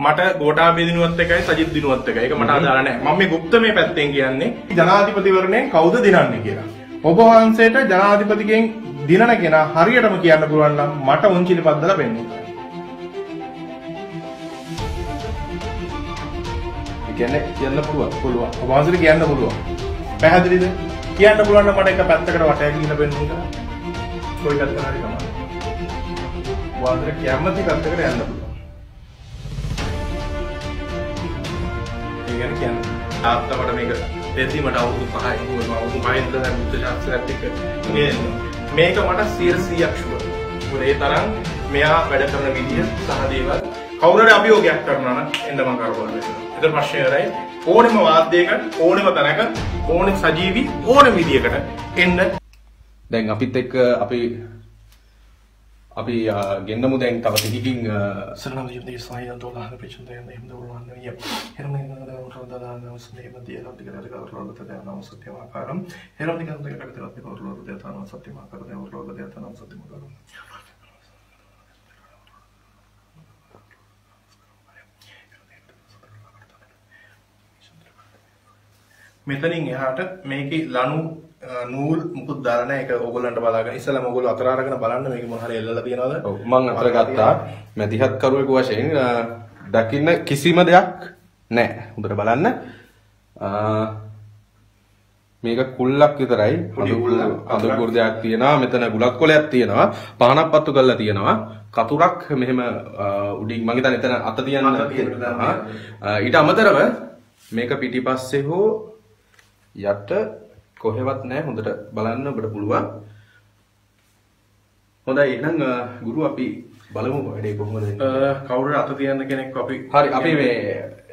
මට ගෝඨාභය දිනුවත් එකයි සජිත් දිනුවත් එකයි. ඒක මට අදාළ නැහැ. මම මේ গুপ্ত මේ පැත්තෙන් කියන්නේ ජනාධිපතිවරණයෙන් කවුද දිනන්නේ කියලා. ඔබ වහන්සේට ජනාධිපතිගෙන් දිනන කෙනා හරියටම කියන්න පුළුවන් නම් මට උන්චිලි පද්දලා පෙන්වන්න. ඒ කියන්නේ කියන්න පුළුවන්. පුළුවන්. ඔබ වහන්සේට කියන්න පුළුවන්. පැහැදිලිද? කියන්න පුළුවන් නම් මට එක පැත්තකට වටයක් ගිහින් පෙන්වන්න. කොයි පැත්තකට හරි කමක්. ඔබ වහන්සේට කැමති පැත්තකට යන්න පුළුවන්. ඒ කියන්නේ කියන්නේ තාත්තමට මේක දෙද්දි මට අවුරුදු 5යි මම අවුරුදු 5 ඉඳලා දැන් බුද්ධ ශාස්ත්‍රයත් එක්ක ඉගෙනගෙන මේක මට 100%ක් ෂුවර්. මොකද ඒ තරම් මෙයා වැඩ කරන විදිය සහ දේවල් කවුරු හරි අභියෝගයක් කරනවා නම් එන්න මම කරවන්න වෙනවා. ඒක ප්‍රශ්නය කරයි ඕනෙම වාද්‍යයකට ඕනෙම තැනක ඕනෙම සජීවි ඕනෙම විදියකට එන්න දැන් අපිත් එක්ක අපි අපි ආ, ගෙන්නමු දැන් තව ටිකකින් ආ, සරණ විද්‍යාවේ සායන දොලාන පිටුදෙන් එහෙම දොලාන නිය හෙරම නිකන් උරදාන නවස්නේ මැදිය ලබ්ධිකරට කවරලොත් දයන සත්‍යම ආකාරම් හෙරම නිකන් දෙකට දෙවත් කවරලොත් දයන සත්‍යම ආකාර දෙවරලොත් දයන සත්‍යම ආකාරම් මෙතනින් එහාට මේකේ ලනු අ, නූල් මුකුත් දාලා නැහැ ඒක ඕගොල්ලන්ට බලාගන්න ඉස්සෙල්ලාම ඕගොල්ලෝ අතර අරගෙන බලන්න මේක මොන හරි එල්ලලා තියනවද ඔව්, මං අතර ගත්තා මැදිහත් කරුවෙකු වශයෙන් දකින්න කිසිම දෙයක් නැහැ. හොඳට බලන්න. මේක කුල්ලක් විතරයි. අඳු කුර්දයක් තියෙනවා. මෙතන ගුලක් කොලයක් තියෙනවා. පහනක් පත්තු කරලා තියෙනවා. කතුරක් මෙහෙම උඩින් මං හිතන්නේ එතන අත තියන්න ඊට අමතරව මේක පිටිපස්සේ හෝ යට කොහෙවත් නැහැ. හොඳට බලන්න ඔබට පුළුවන්. හොඳයි එහෙනම් ගුරු අපි බලමු වැඩේ කොහොමද කවුරු අත තියන්න කෙනෙක් අපි හරි අපි මේ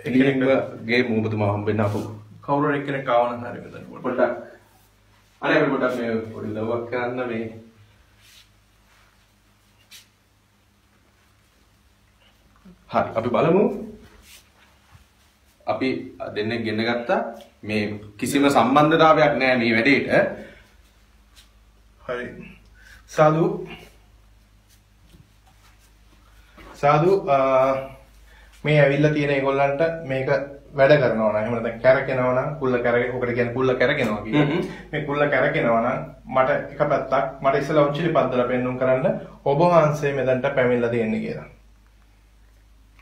එක්කෙනෙක්ගේ මුඹතුමා හම්බෙන්න අපු කවුරු හරි කෙනෙක් ආව නම් හරි මෙතන පොඩ්ඩක්. අනේ අපි පොඩ්ඩක් මේ පොඩි උදව්වක් කරන්න මේ හරි අපි බලමු අපි දෙන්නෙක් ගෙන්න ගත්තා මේ කිසිම සම්බන්ධතාවයක් නැහැ මේ වැඩේට හරි. සාදු සාදු මේ ඇවිල්ලා තියෙන ඒගොල්ලන්ට මේක වැඩ කරනවා නම් එහෙම නැත්නම් කැරකෙනවා නම් කුල්ල කැරක ඔකට කියන්නේ කුල්ල කැරකෙනවා. කියන්නේ. මේ කුල්ල කැරකෙනවා නම් මට එක පැත්තක් මට ඉස්සලා උන්චිලි පද්දලා පෙන්නුම් කරන්න ඔබ වහන්සේ මෙතනට පැමිණලා තියෙන්නේ කියලා.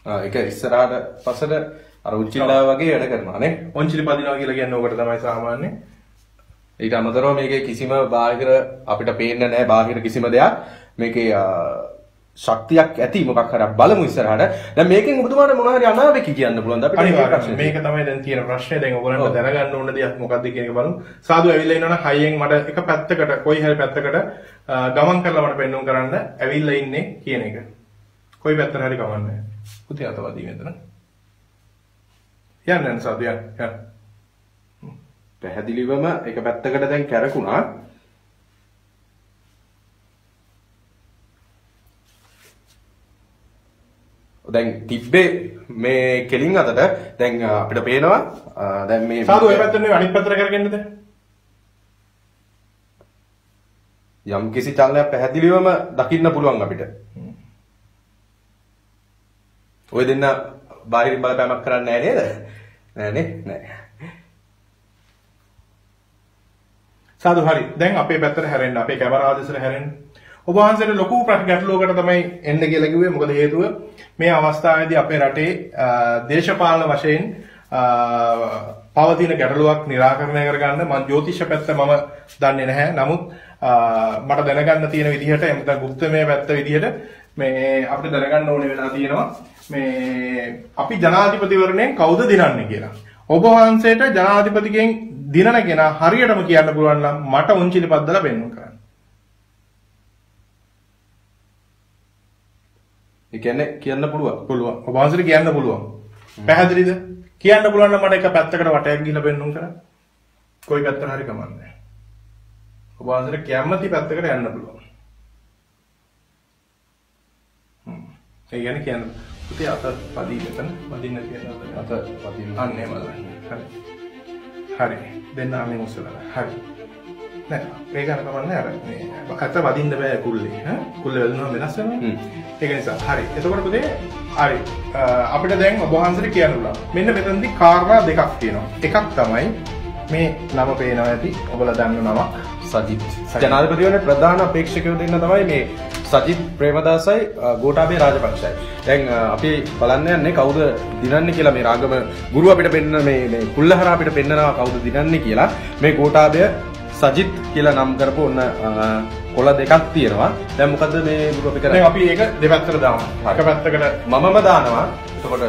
ආ ඒක ඉස්සරහට පස්සට අර උච්චිල්ලා වගේ වැඩ කරනවා නේ. උන්චිලි පදිනවා කියලා කියන්නේ ඕකට තමයි සාමාන්‍ය. ඊට අමතරව මේකේ කිසිම බාහිර අපිට පේන්න නැහැ බාහිර කිසිම දෙයක්. මේකේ ශක්තියක් ඇති මොකක් හරි බලමු ඉස්සරහට. දැන් මේකෙන් ඔබතුමාට මොනවා හරි අනාවේකී කියන්න පුළුවන්ද? අපිට මේ ප්‍රශ්නේ? මේක තමයි දැන් තියෙන ප්‍රශ්නේ. දැන් ඔයගොල්ලන්ට. දැනගන්න ඕන දෙයක් මොකක්ද කියන එක බලමු. සාදු ඇවිල්ලා ඉන්නවනම් හයියෙන් මට එක පැත්තකට කොයි හරි පැත්තකට ගමන් කරලා මට පෙන්වන්න කරන්න ඇවිල්ලා ඉන්නේ කියන එක. කොයි පැත්තට හරි කවන්නේ පුතේ අතවදී මෙතන යන්න යන්න සාදු යන්න යන්න. පැහැදිලිවම එක පැත්තකට දැන් කැරකුණා. දැන් තිබ්බේ මේ කෙලින් අතට දැන් අපිට පේනවා දැන් මේ සාදු ඔය පැත්තට නෙවෙයි අනිත් පැත්තට කරගෙනද යම් කිසි චලනයක් පැහැදිලිවම දකින්න පුළුවන් අපිට. ඔය දෙන්න බාහිරින් බලපෑමක් කරන්නේ නැහැ නේද? නෑනේ නෑ. සාදු හරි. දැන් අපේ පැත්තට හැරෙන්න අපේ කැමරාව දෙසට හැරෙන්න. ඔබ වහන්සේට ලොකු ප්‍රශ්න ගැටලුවකට තමයි එන්න කියලා කිව්වේ. මොකද හේතුව මේ අවස්ථාවේදී අපේ රටේ අ, දේශපාලන වශයෙන් අ, පවතින ගැටලුවක් निराකරණය කරගන්න මම ජ්‍යොතිෂ පැත්ත මම දන්නේ නැහැ. නමුත් අ, මට දැනගන්න තියෙන විදිහට එහෙම නැත්නම් ගුප්තමය පැත්ත විදිහට මේ අපිට දැනගන්න ඕනේ වෙලා තියෙනවා. මේ අපි ජනාධිපතිවරණයෙන් කවුද දිනන්නේ කියලා. ඔබ වහන්සේට ජනාධිපතිගෙන් දිනන කෙනා හරියටම කියන්න පුළුවන් නම් මට උන්චිලි පද්දලා පෙන්වන්න කරන්න. ඒ කියන්නේ කියන්න පුළුවන්. පුළුවන්. ඔබ වහන්සේට කියන්න පුළුවන්. පැහැදිලිද? කියන්න පුළුවන් නම් මට එක පැත්තකට වටයක් ගිහලා පෙන්වන්න කරන්න. කොයි පැත්තට හරි කමන්නේ. ඔබ වහන්සේට කැමති පැත්තකට යන්න පුළුවන්. ඒ කියන්නේ කියන්න පුතේ අත පදී මෙතන වදින්න තියෙන අත වදින්න. අන්න බලන්න. හරි. දෙන්න ආමේ මුස්සලා. හරි. නෑ ඒක නෑ කමන්නේ අර මේ අත වදින්න බෑ කුල්ලේ. ඈ කුල්ලේ වැදුනම වෙනස් වෙනවා. ඒක නිසා හරි. එතකොට පුතේ හරි අපිට දැන් ඔබ වහන්සේට කියන්න පුළුවන්. මෙන්න මෙතනදී කාරණා දෙකක් තියෙනවා. එකක් තමයි මේ නම පේනවා ඇති ඔබලා දන්න නමක්. සජිත්. ජනාධිපතිවරණ ප්‍රධාන අපේක්ෂකයෝ දෙන්න තමයි මේ සජිත් ප්‍රේමදාසයි ගෝඨාභය රාජපක්ෂයි. දැන් අපි බලන්න යන්නේ කවුද දිනන්නේ කියලා මේ රාගම ගුරු අපිට පෙන්න මේ මේ කුල්ලහර අපිට පෙන්නනවා කවුද දිනන්නේ කියලා. මේ ගෝඨාභය සජිත් කියලා නම් කරපු ඔන්න කොළ දෙකක් තියෙනවා. දැන් මොකද්ද මේ ගුරු අපි කරන්නේ? අපි ඒක දෙපැත්තට දාමු. එක පැත්තකට මමම දානවා. එතකොට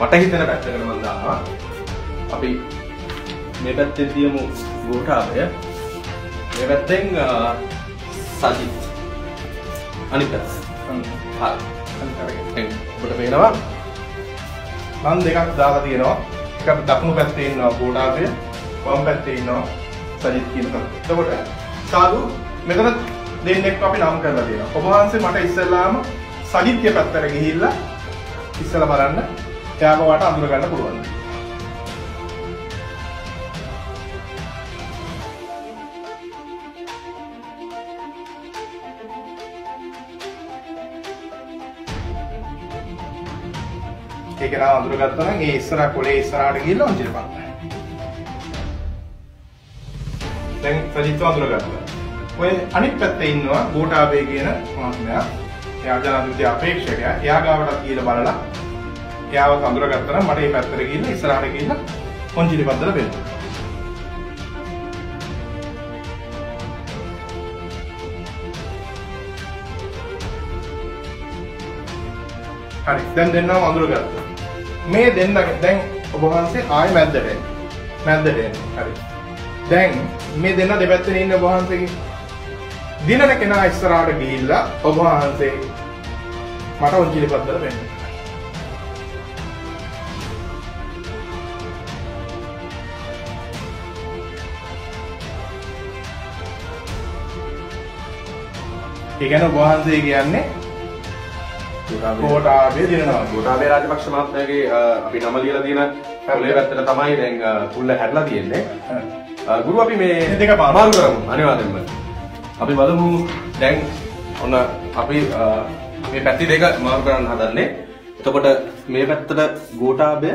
මට හිතෙන පැත්තකට මම දානවා. අපි මේ පැත්තෙන් තියමු ගෝඨාභය. මේ පැත්තෙන් සජිත්. හරි. දැන් ඔබට පේනවා මන් දෙකක් දාලා තියෙනවා. එකක් දකුණු පැත්තේ ඉන්නවා ගෝඨාභය, වම් පැත්තේ ඉන්නවා සජිත් කියන. එතකොට සාදු මෙතන දෙන්නෙක් අපි නම් කරලා තියෙනවා. ඔබ වහන්සේ මට ඉස්සෙල්ලාම සජිත්ගේ පැත්තට ගිහිල්ලා ඉස්සෙල්ලා බලන්න එයාව වට අඳුර ගන්න පුළුවන්. ඒක නම් අඳුරගත්තා නම් ඒ ඉස්සරහ කොලේ ඉස්සරහට ගිහිල්ලා ඔන්චිරපන්. දැන් සජිත්ව අඳුරගත්තා. ඔය අනිත් පැත්තේ ඉන්නවා ගෝඨාභය කියන මහත්මයා. එයා ජනාධිපති අපේක්ෂකයා. එයා ගාවට කියලා බලලා එයාව අඳුරගත්තා නම් මට මේ පැත්තට ගිහිල්ලා ඉස්සරහට ගිහිල්ලා ඔන්චිරපන්දලා වෙන්න. හරි දැන් දෙන්නම අඳුරගත්තා. මේ දෙන්නගේ දැන් ඔබ වහන්සේ ආයෙ මැද්දට එන්න. මැද්දට එන්න. හරි. දැන් මේ දෙන්න දෙපැත්තේ ඉන්න ඔබ වහන්සේගේ දිනන කෙනා ඉස්සරහට ගිහිල්ලා ඔබ වහන්සේ මට ඔන්චිලි පද්දල වෙන්න. ඒ කියන්නේ ඔබ වහන්සේ කියන්නේ කෝටාවේ දිනනවා. ගෝඨාභය රාජපක්ෂ මහත්මයාගේ අපි නම ලියලා තියෙන කොළේ පැත්තට තමයි දැන් කුල්ල හැරලා තියෙන්නේ. ගුරු අපි මේ දෙක මාරු කරමු අනිවාර්යෙන්ම. අපි බලමු දැන් ඔන්න අපි මේ පැති දෙක මාරු කරන්න හදන්නේ. එතකොට මේ පැත්තට ගෝඨාභය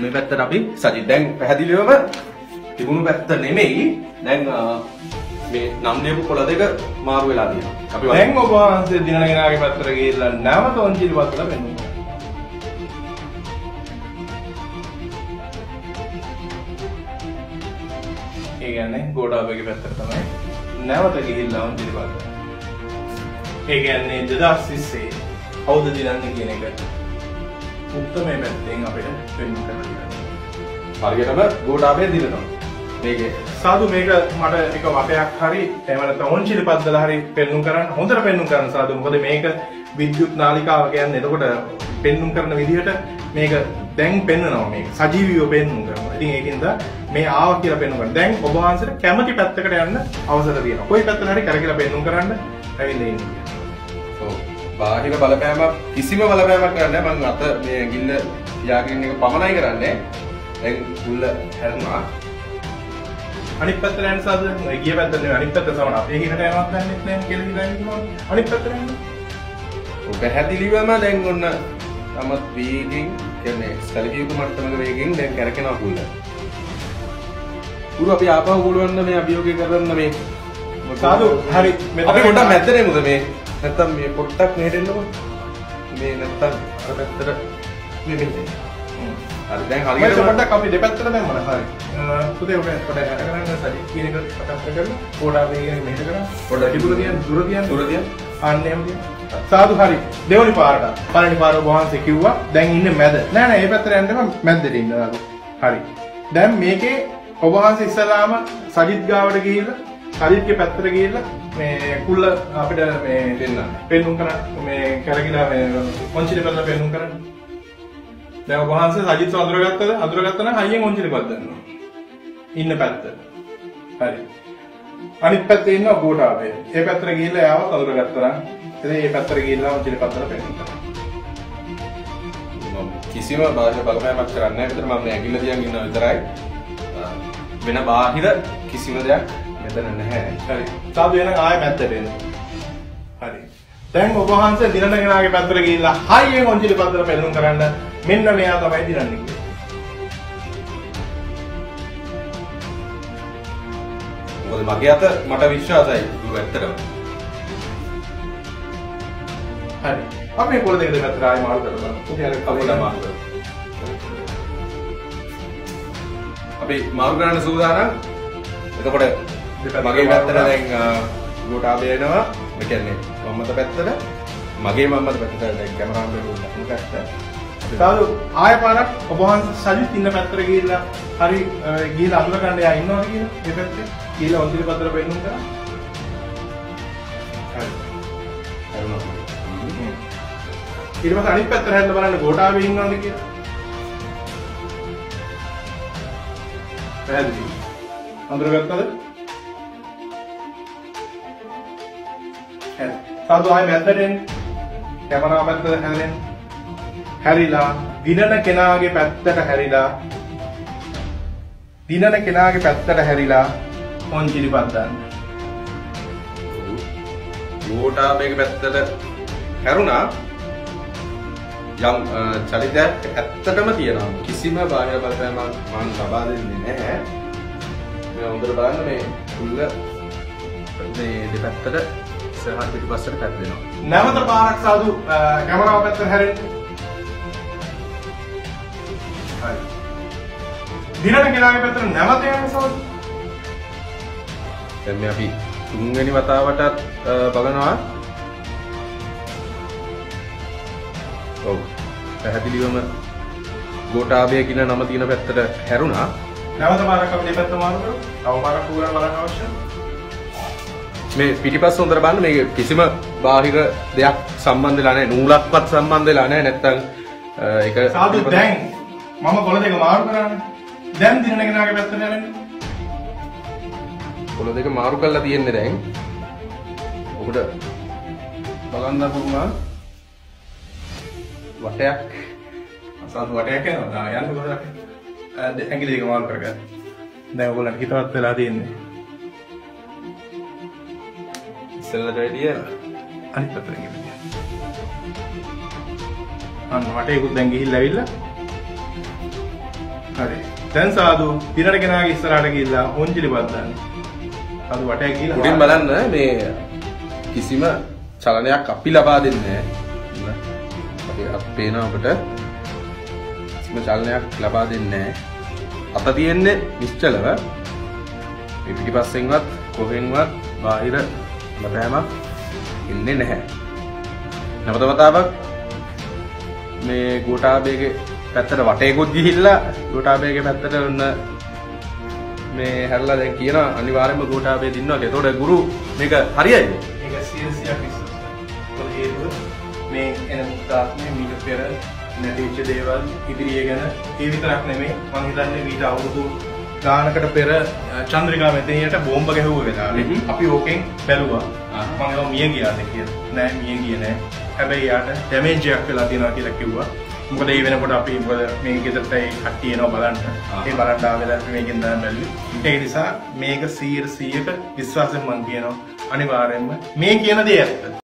මේ පැත්තට අපි සජිත් දැන් පැහැදිලිවම තිබුණු පැත්ත නෙමෙයි දැන් මේ නම් ලියපු කොළ දෙක මාරු වෙලා තියෙනවා. අපි. දැන් ඔබ වහන්සේ දිනන කෙනාගේ පැත්තට ගිහිල්ලා නැවත ඔන්චිලි පද්දල වෙන්න. ඒ කියන්නේ ගෝඩාබගේ පැත්තට තමයි නැවත ගිහිල්ලා ඔන්චිලි පද්දල. ඒ කියන්නේ 2020 කවුද දිනන්නේ කියන එක උත්තමයේ පැත්තෙන් අපිට පෙන්වන්න හරියටම ගෝඨාභය දිනනවා. මේක සාදු මේක මට එක වටයක් හරි එමනත ඔංචිලි පද්දල හරි පෙන්නුම් කරන්න හොඳට පෙන්නුම් කරන්න සාදු මොකද මේක විද්‍යුත් නාලිකාව කියන්නේ එතකොට පෙන්නුම් කරන විදිහට මේක දැන් පෙන්නවා මේක සජීවීව පෙන්නුම් කරනවා. ඉතින් ඒකින්ද මේ ආව කියලා පෙන්නුම් කරනවා. දැන් ඔබ වහන්සේට කැමති පැත්තකට යන්න අවසර දෙනවා. කොයි පැත්තට හරි කරකිලා පෙන්නුම් කරන්න ඇවිල්ලා ඉන්නේ. ඔව්. බාහිර බලපෑමක් කිසිම බලපෑමක් කරන්නේ නැහැ. මම අත මේ ඇඟිල්ල තියාගෙන එක පමණයි කරන්නේ. දැන් කුල්ල හැරුණා. අනිත් පැත්තට යන්න සාදු ගිය පැත්තට නෙවෙයි අනිත් පැත්ත සමන අපේ හිනට යනවත් නැන්නේ නැහැ කියලා හිතන්නේ අනිත් පැත්තට යන්න. ඔව් පැහැදිලිවම දැන් ඔන්න තමත් වේගෙන් කියන්නේ සැලකියපු මට්ටමක වේගෙන් දැන් කැරකෙනවා කුල්ල. උරු අපි ආපහු බලවන්න මේ අභියෝගය කරන්න මේ. සාදු. හරි. අපි පොඩ්ඩක් මැද්දට එමුද මේ? නැත්තම් මේ පොඩ්ඩක් මෙහෙට එන්නකො. මේ නැත්තම් අර පැත්තට මේ මෙහෙට පොඩ්ඩක් අපි දෙපැත්තට දැම්මම හරි. පුතේ ඔබ පොඩ්ඩක් හැට කරන්න සරි කියන එක පටන් කරලා පොඩා වේගෙන මෙහෙට කරා. පොඩ්ඩක් ඉදුර තියන් දුර තියන් දුර තියන්. අන්න එහෙම තියන්. සාදු හරි. දෙවනි පාරට. පළවෙනි පාර වහන්සේ කිව්වා දැන් ඉන්නේ මැද. නෑ නෑ මේ පැත්තට යන්න එපා මැද්දට ඉන්න සාදු. හරි. දැන් මේකේ ඔබ වහන්සේ ඉස්සලාම සජිත් ගාවට ගිහිල්ලා සජිත්ගේ පැත්තට ගිහිල්ලා මේ කුල්ල අපිට මේ දෙන්න. පෙන්නුම් කරන්න මේ කරගිලා පොන්චිලි කරලා පෙන්නුම් කරන්න. දැන් ඔබ වහන්සේ සජිත් අඳුරගත්තද? අඳුරගත්තා නම් හයියෙන් ඔන්චිලි පත් දන්නවා. ඉන්න පැත්ත. හරි. අනිත් පැත්තේ ඉන්නවා ගෝඨාභය. ඒ පැත්තට ගිහිල්ලා යාවත් අඳුරගත්තා නම් ඉතින් ඒ පැත්තට ගිහිල්ලා ඔන්චිලි පත් දාලා පෙන්නුම් කරනවා. මම කිසිම බාහිර බලපෑමක් කරන්නේ නැහැ. විතර මම මේ ඇඟිල්ල තියන් ඉන්නවා විතරයි. වෙන බාහිර කිසිම දෙයක් මෙතන නැහැ. හරි. සාදු එන ආයෙ මැද්දට එන්න. හරි. දැන් ඔබ වහන්සේ දිනන කෙනාගේ පැත්තට ගිහිල්ලා හයියෙන් ඔන්චිලි පතර පෙන්නුම් කරන්න මෙන්න මෙයා තමයි දිනන්නේ කියලා. මොකද මගේ අත මට විශ්වාසයි ගුරු ඇත්තටම. හරි. අපි මේ පොළ දෙක දෙපැත්තට ආයෙ මාරු කරලා බලමු. අර කවුද මාරු කරන්නේ? අපි මාරු කරන්න සූදානම්. එතකොට මගේ පැත්තට දැන් ගෝටාබය එනවා. ඒ කියන්නේ මම්මත පැත්තට මගේ මම්මත පැත්තට දැන් කැමරාවෙන් දකුණු පැත්ත. සාදු ආය පාරක් ඔබ වහන්සේ සජිත් ඉන්න පැත්තට ගිහිල්ලා හරි අ, ගිහිල්ලා අඳුර ගන්න යා ඉන්නවද කියලා මේ පැත්තේ ගිහිල්ලා ඔන්චිලි පතර පෙන්නුම් කරා. හරි. කරුණා. ඊට පස්සේ අනිත් පැත්තට හැරිලා බලන්න ගෝඨාභය ඉන්නවද කියලා. පැහැදිලි. අඳුරගත්තද? හරි. සාදු ආයෙ මැද්දට එන්න. කැමරාව පැත්තට හැරෙන්න. හැරිලා දිනන කෙනාගේ පැත්තට හැරිලා දිනන කෙනාගේ පැත්තට හැරිලා මොන්චිලිපත් දාන්න. ගෝටාබේගේ පැත්තට හැරුණා යම් චරිතයක් ඇත්තටම තියෙනවා කිසිම බාහිර බලපෑමක් මම ලබා දෙන්නේ නැහැ මේ හොඳට බලන්න මේ කුල්ල මේ දෙපැත්තට ඉස්සරහට පිටිපස්සට පැද්දෙනවා නැවත පාරක් සාදු කැමරාව පැත්තට හැරෙන්න. දිනන කෙනාගේ පැත්තට නැවත යන්න සාදු. දැන් මේ අපි තුන්වෙනි වතාවටත් බලනවා ඔව් පැහැදිලිවම ගෝටාබය කියන නම තියෙන පැත්තට හැරුණා නැවත පාරක් අපි දෙපැත්ත මාරු කරමු. තව පාරක් පුරා බලන්න අවශ්‍යයි. මේ පිටිපස්ස හොඳට බලන්න මේක කිසිම බාහිර දෙයක් සම්බන්ධ වෙලා නැහැ නූලක්වත් සම්බන්ධ වෙලා නැහැ නැත්තම් ඒක සාදු දැන් මම කොළ දෙක මාරු කරානේ. දැන් දිනන කෙනාගේ පැත්තට හැරෙන්න. පොළ දෙක මාරු කරලා තියෙන්නේ දැන් ඔබට බලන්න පුළුවන් වටයක් සාදු වටයක් යනවා. යන්න කොහොමද? ඇඟිලි දෙක මාරු කරගන්න. දැන් ඔයගොල්ලන්ට හිතවත් වෙලා තියෙන්නේ. ඉස්සෙල්ලට වැඩිය අනිත් පැත්තට ගිහින්. අන්න වටේකුත් දැන් ගිහිල්ලා ඇවිල්ලා. හරි. දැන් සාදු දිනන කෙනාගේ ඉස්සරහට ගිහිල්ලා ඔන්ජිලි පත් දාන්න. සාදු වටයක් ගිහිල්ලා උඩින් බලන්න මේ කිසිම චලනයක් අපි ලබා දෙන්නේ නැහැ. අපි අප පේනවා අපිට කිසිම චලනයක් ලබා දෙන්නේ නැහැ. අත තියෙන්නේ නිශ්චලව. මේ පිටිපස්සෙන්වත් කොහෙන්වත් බාහිර බලපෑමක් ඉන්නේ නැහැ. නැවත වතාවක් මේ ගෝඨාභයගේ පැත්තට වටේකුත් ගිහිල්ලා ගෝඨාභයගේ පැත්තට ඔන්න මේ හැරලා දැන් කියන අනිවාර්යයෙන්ම ගෝඨාභය දින්නවා. ඒතකොට ගුරු මේක හරියයිද? මේක සියසියක් විශ්වාස කරනවා. හේතුව මේ එන මුක්තාත්මය මීට පෙර නැතිවෙච්ච දේවල් ඉදිරිය ගැන ඒ විතරක් නෙමෙයි මම හිතන්නේ මීට අවුරුදු ගානකට පෙර චන්ද්‍රිකා මෙතනියට බෝම්බ ගැහුව වෙලාවේ. අපි ඕකෙන් බැලුවා. මම ඒවා මිය ගියාද කියලා නෑ මිය ගියේ නෑ හැබැයි යාට ඩැමේජ් එකක් වෙලා තියෙනවා කියලා කිව්වා මොකද ඒ වෙනකොට අපි මොකද මේ ගෙදරට ඒ කට්ටිය එනවා බලන්න. ඒ බලන්න ආවෙලා මේකෙන් තමයි බැලුවේ ඒ නිසා මේක 100 100ක විශ්වාසයෙන් මම කියනවා අනිවාර්යයෙන්ම මේ කියන දේ ඇත්ත